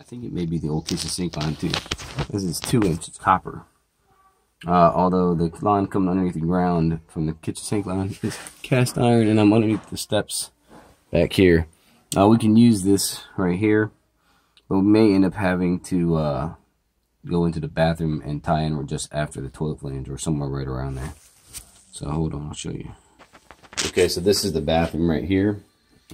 I think it may be the old kitchen sink line too. This is two inch, it's copper. Uh, although the line coming underneath the ground from the kitchen sink line is cast iron and I'm underneath the steps back here. Uh, we can use this right here, but we may end up having to uh, go into the bathroom and tie in or just after the toilet flange or somewhere right around there. So hold on, I'll show you. Okay, so this is the bathroom right here.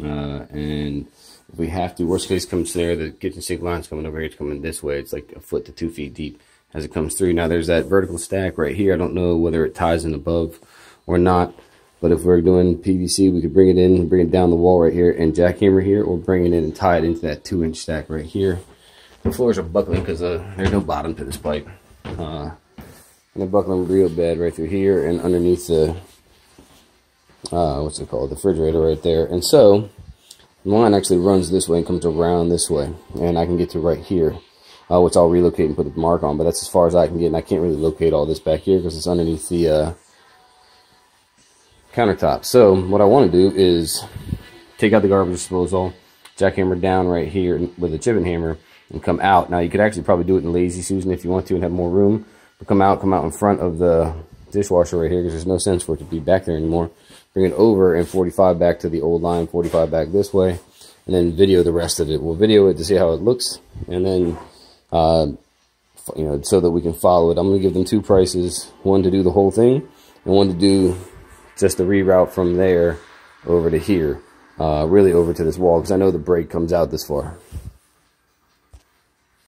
Uh, and if we have to, worst case comes there, the kitchen sink line's coming over here, it's coming this way. It's like a foot to two feet deep as it comes through. Now there's that vertical stack right here. I don't know whether it ties in above or not. But if we're doing PVC, we could bring it in, bring it down the wall right here and jackhammer here, or bring it in and tie it into that two inch stack right here. The floors are buckling because uh, there's no bottom to this pipe. Uh, and they're buckling real bad right through here and underneath the, uh, what's it called, the refrigerator right there. And so, the line actually runs this way and comes around this way. And I can get to right here, uh, which I'll relocate and put a mark on. But that's as far as I can get, and I can't really locate all this back here because it's underneath the, uh, countertop. So what I want to do is take out the garbage disposal, jackhammer down right here with a chipping hammer and come out. Now you could actually probably do it in Lazy Susan if you want to and have more room. But come out, come out in front of the dishwasher right here because there's no sense for it to be back there anymore. Bring it over and 45 back to the old line, 45 back this way, and then video the rest of it. We'll video it to see how it looks, and then, uh, you know, so that we can follow it. I'm going to give them two prices, one to do the whole thing, and one to do just the reroute from there over to here, uh, really over to this wall, because I know the break comes out this far.